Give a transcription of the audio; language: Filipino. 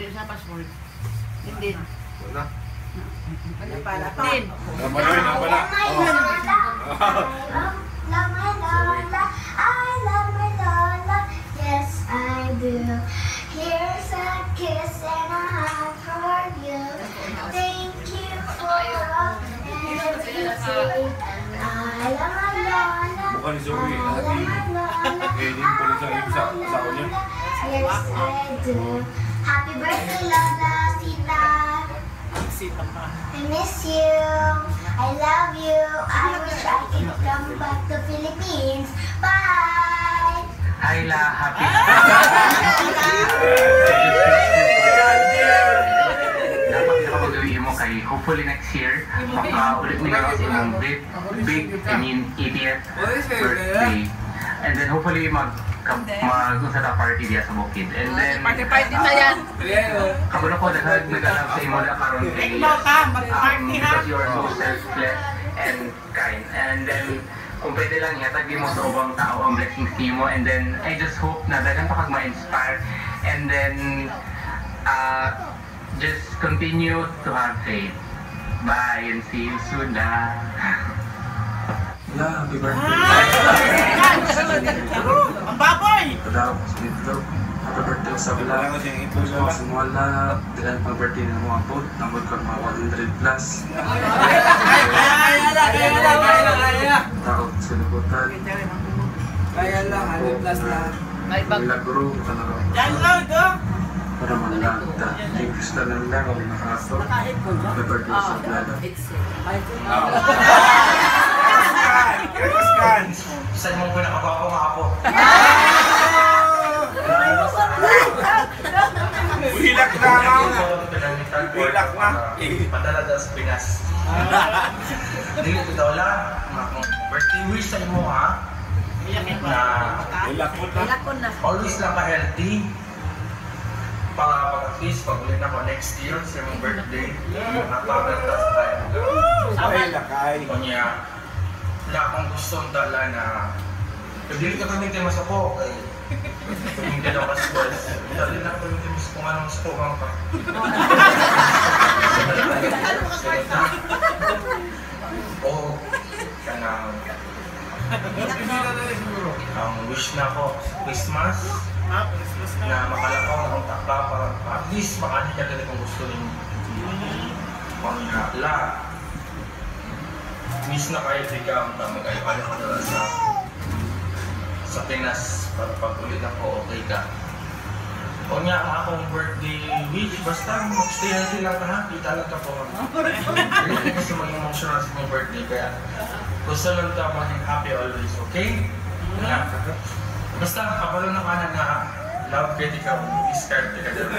di sa passport. Hindi. Wala. Ano pala? Din. Napala, napala. Love my Lola, I love my Lola, yes I do. Here's a kiss and a hug for you. Thank you for everything. I love my Lola. Mukha ni Zoe, I love lagi. my Lola. Ganyan po rin sa I sa love my sa niya. Lola. Yes I do. Happy birthday Lola, Sita. Sita pa. I miss you. I love you. I wish I could come back to Philippines. Bye. Hi La, happy Dapat nakapag-uwi mo kay hopefully next year makaulit nila imong big, big, I mean, 80th birthday. And then hopefully mag mag sa ta party diya sa Bukid. And then Party-party na yan. kabalo ko dahil nag-alap sa imo na karon kay Ikaw ka, mag-party ha. because you are so selfless and kind. And then, kung pwede lang yatag mo sa ubang tao ang blessings nimo and then I just hope na dagan pa kag ma-inspire and then uh, just continue to have faith. Bye and see you soon na. Yeah, happy birthday. Ang baboy! Ako sa birthday sa Wala bila. ko ko dilan pang birthday na mga po. Nambod ko mga 100 plus. Kaya na, kaya na, kaya na, kaya. Takot sa liputan. Kaya lang, 100 plus na. May bag. Milagro, talaga. Yan lang, do. Para malanta. Yung gusto na nila kung nakaso. Happy birthday sa Blada. Saan mo pinakabago nga ako? Hilak na ako. Hilak na. Padala daw sa Pinas. Dili ko daw lang. Birthday wish sa imo ha. Hilak mo na. Always lang ka healthy. Para pag ulit ako next year sa imong birthday, nakapaganda sa tayo. Hilak ay. Kanya, wala akong gustong tala na Pagdili ka kami tayo masako kay hindi ka daw kasbas. Dali na ko yung timis kung anong gusto kang pa. Oo, kanang ang wish na ko Christmas na makalakaw ng takpa para at least makanin ka dali kung gusto ninyo. Mga la, miss na kayo tigam na mag-aypala ka dala sa sa Pinas para pag ulit ako okay ka. O nga ang akong birthday wish, basta mag-stay healthy lang ka ha, kita lang ka po. Hindi kasi mag-emotional sa mong birthday kaya gusto lang ka maging happy always, okay? Nga. Basta kapalo na ka na na love ka, di ka discard ka dala.